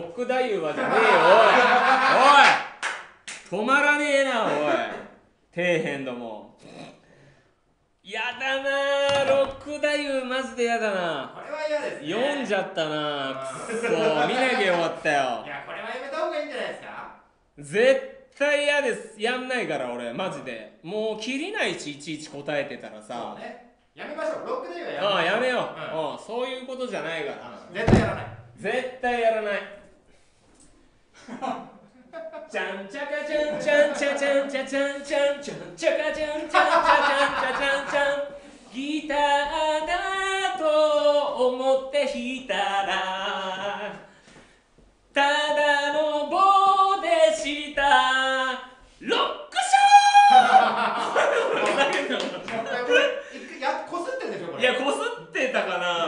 ロック太夫はじゃねえよおい。おい。止まらねえなおい。底辺ども。やだなロック太夫マジでやだな。これは嫌ですね。読んじゃったなくそ。見なきゃよかったよ。いやこれはやめた方がいいんじゃないですか？絶対嫌です。やんないから俺マジで。もう切りないしいちいち答えてたらさ、そうね。やめましょう。ロックではやめああやめよう、ううんそういうことじゃないから、ん絶対やらない。絶対やらないちゃんちゃかちゃんちゃんちゃちゃんちゃちゃんちゃんちゃんちゃかちゃんちゃんちゃちゃんちゃちゃんちゃんギターだと思って弾いたらただの棒でしたロックショーこすってるでしょこれいやこすってたかな